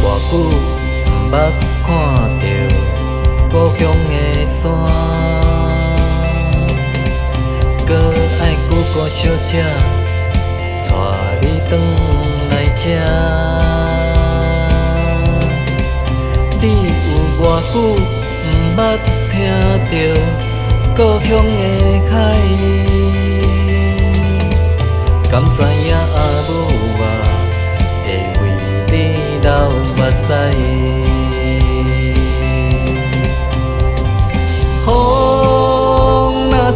你有偌久毋捌看着故乡的山，搁爱久个小姐带你转来这。你有偌久毋捌听着故乡的海，敢知影阿母风若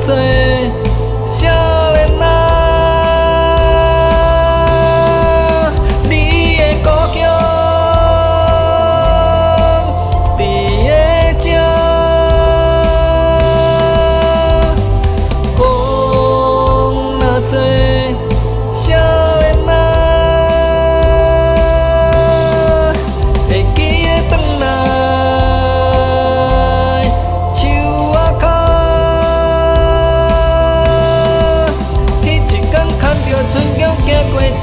多。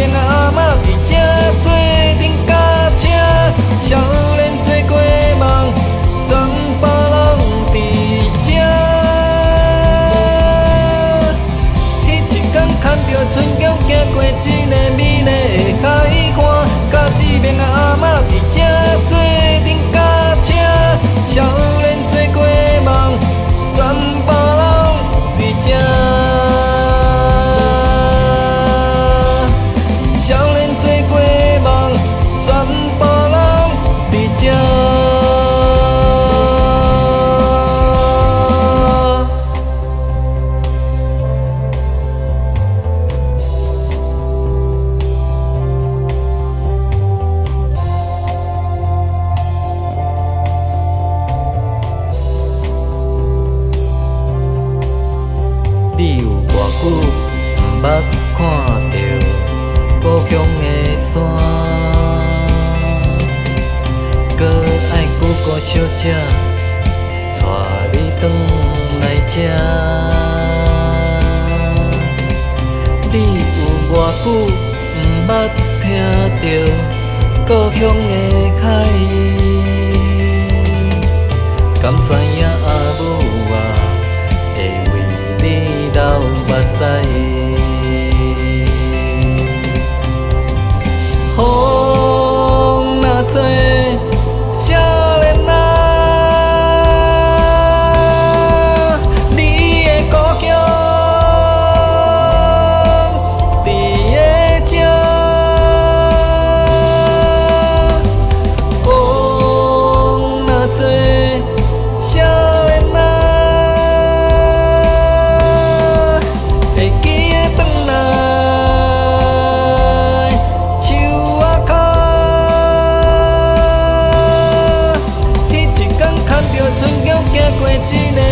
你捌看着故乡的山，搁爱久个小姐带你转来这。你有偌久毋捌听着故乡的海，敢知影阿母啊？会为你流目屎。meaning